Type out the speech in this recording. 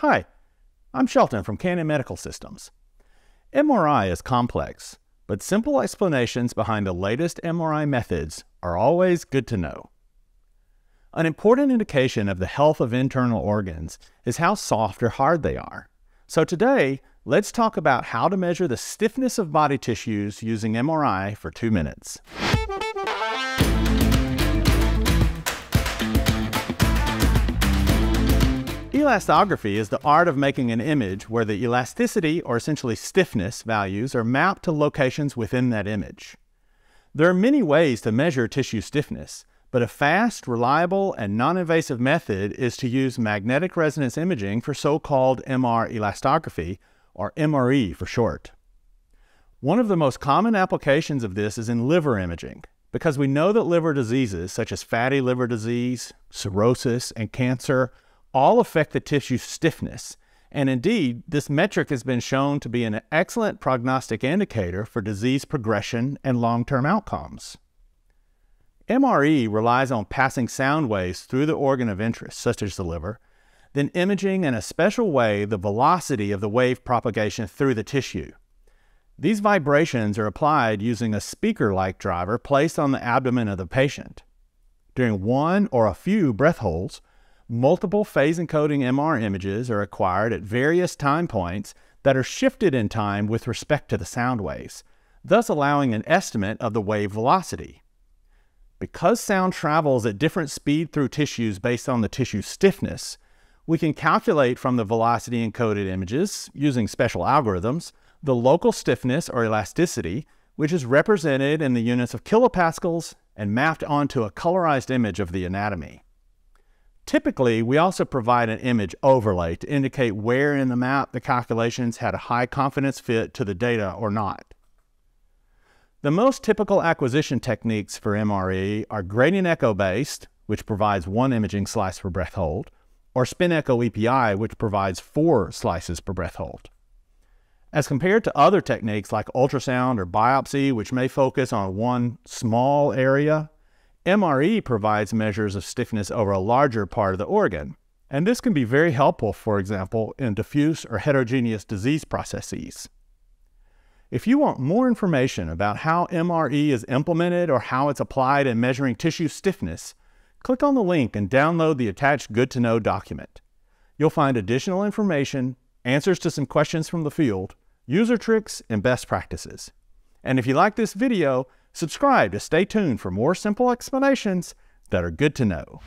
Hi, I'm Shelton from Canon Medical Systems. MRI is complex, but simple explanations behind the latest MRI methods are always good to know. An important indication of the health of internal organs is how soft or hard they are. So today, let's talk about how to measure the stiffness of body tissues using MRI for two minutes. Elastography is the art of making an image where the elasticity, or essentially stiffness, values are mapped to locations within that image. There are many ways to measure tissue stiffness, but a fast, reliable, and non-invasive method is to use magnetic resonance imaging for so-called MR elastography, or MRE for short. One of the most common applications of this is in liver imaging, because we know that liver diseases such as fatty liver disease, cirrhosis, and cancer all affect the tissue stiffness. And indeed, this metric has been shown to be an excellent prognostic indicator for disease progression and long-term outcomes. MRE relies on passing sound waves through the organ of interest, such as the liver, then imaging in a special way the velocity of the wave propagation through the tissue. These vibrations are applied using a speaker-like driver placed on the abdomen of the patient. During one or a few breath holds, multiple phase encoding MR images are acquired at various time points that are shifted in time with respect to the sound waves, thus allowing an estimate of the wave velocity. Because sound travels at different speed through tissues based on the tissue stiffness, we can calculate from the velocity encoded images, using special algorithms, the local stiffness or elasticity, which is represented in the units of kilopascals and mapped onto a colorized image of the anatomy. Typically, we also provide an image overlay to indicate where in the map the calculations had a high confidence fit to the data or not. The most typical acquisition techniques for MRE are gradient echo based, which provides one imaging slice per breath hold, or spin echo EPI, which provides four slices per breath hold. As compared to other techniques like ultrasound or biopsy, which may focus on one small area, MRE provides measures of stiffness over a larger part of the organ, and this can be very helpful, for example, in diffuse or heterogeneous disease processes. If you want more information about how MRE is implemented or how it's applied in measuring tissue stiffness, click on the link and download the attached Good to Know document. You'll find additional information, answers to some questions from the field, user tricks, and best practices. And if you like this video, Subscribe to stay tuned for more simple explanations that are good to know.